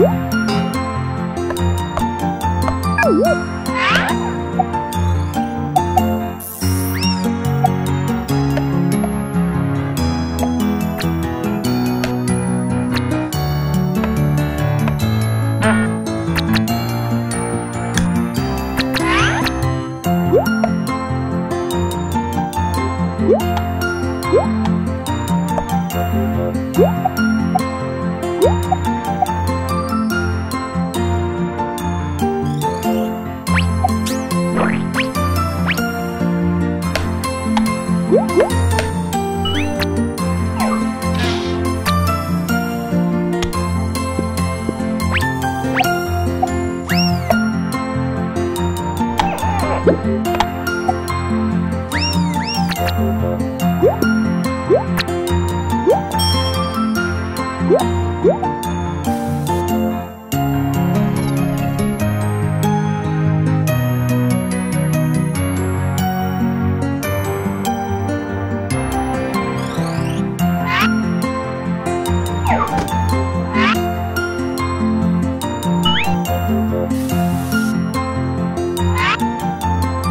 음.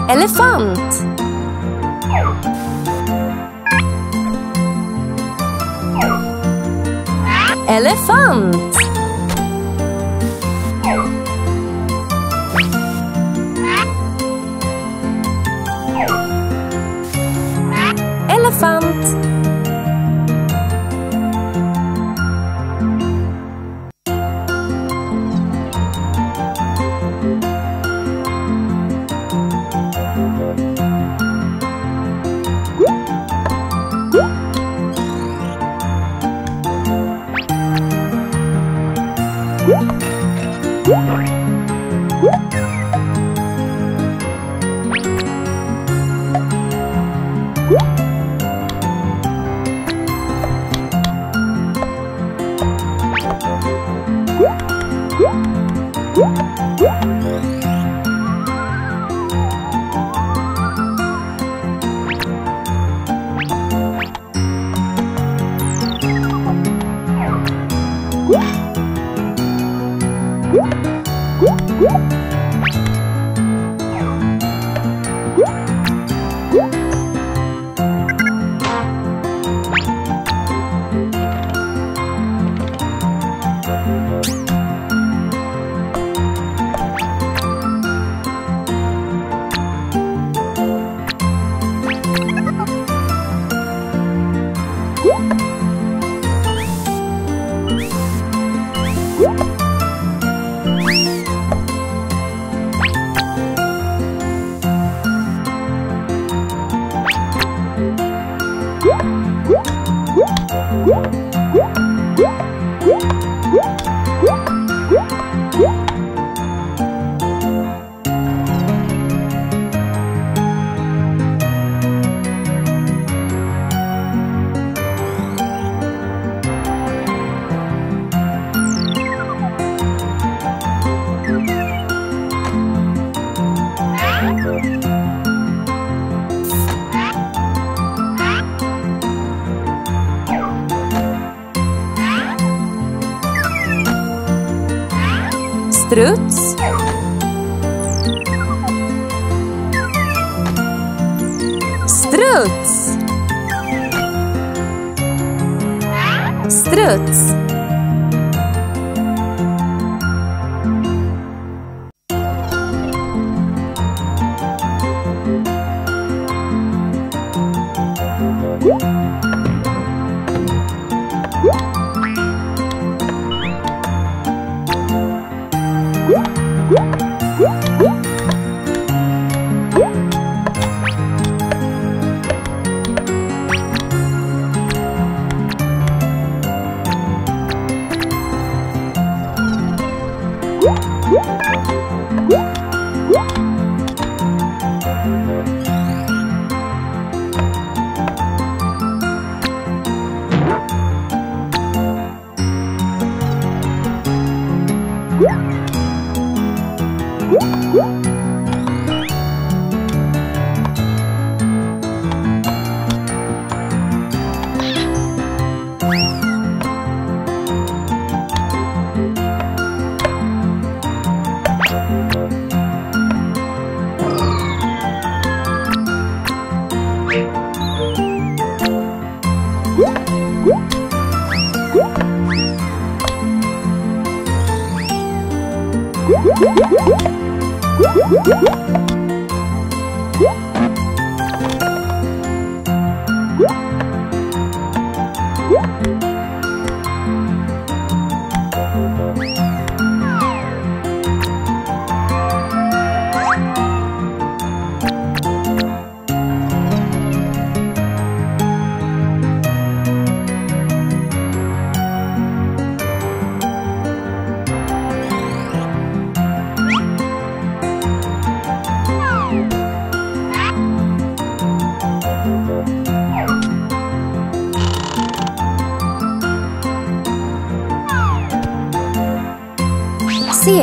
Elefant. Elefant. struts. Struts. Struts.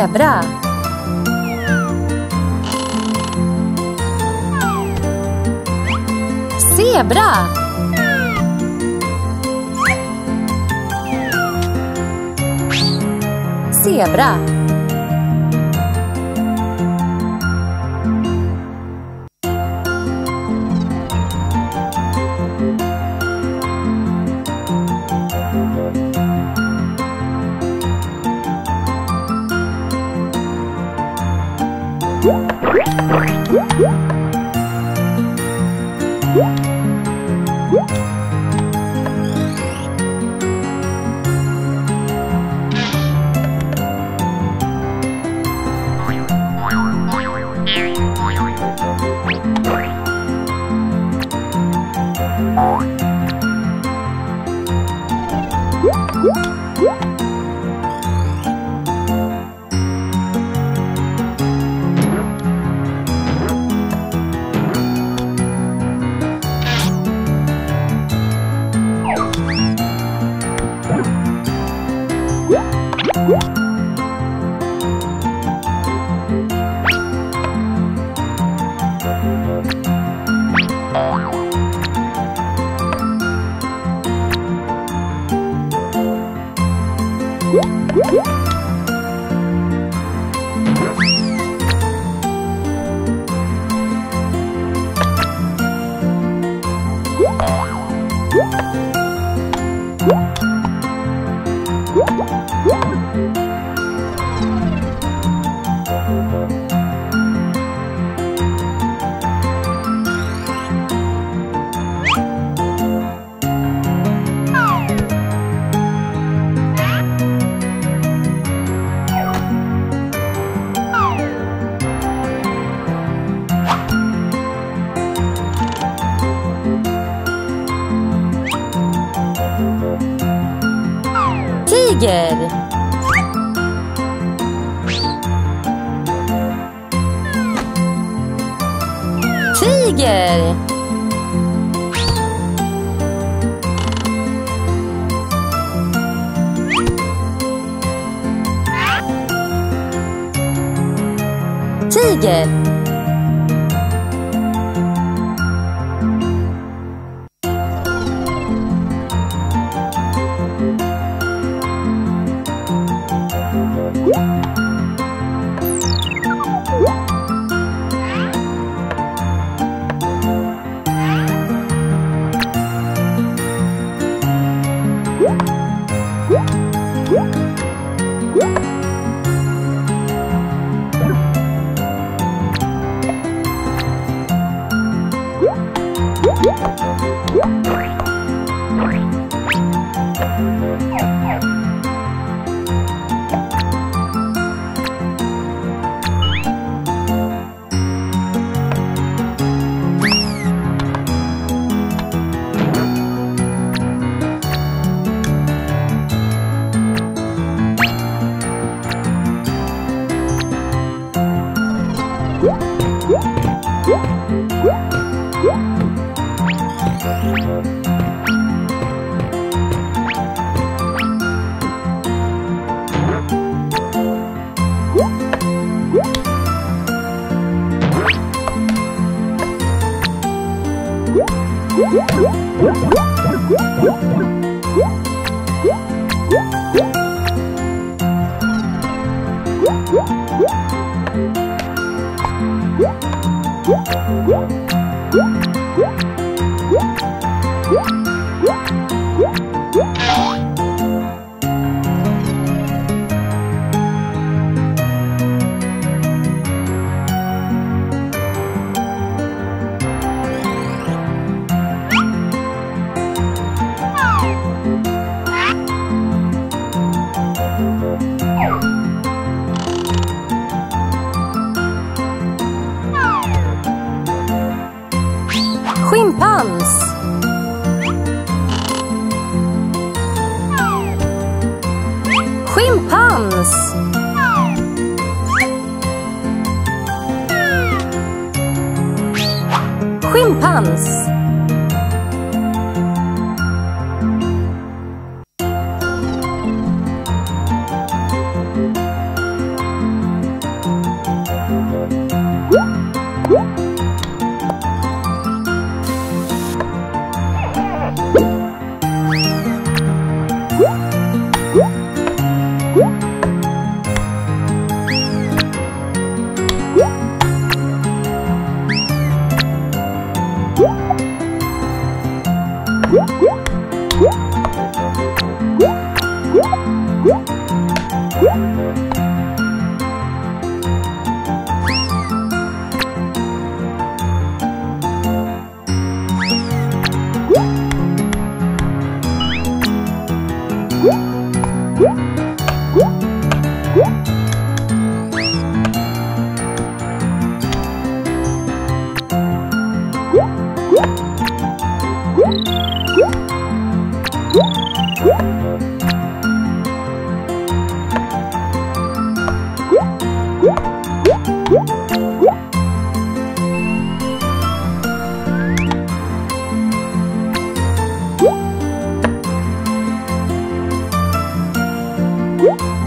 Zebra. Zebra. Woo! Woo! Tiger. Tiger. Tiger. Pump Pumps. 음.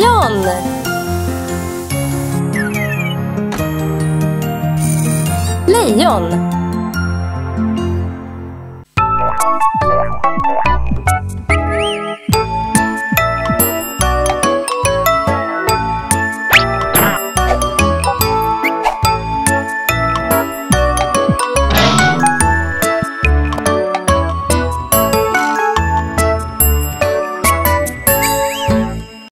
Lejon. Lejon.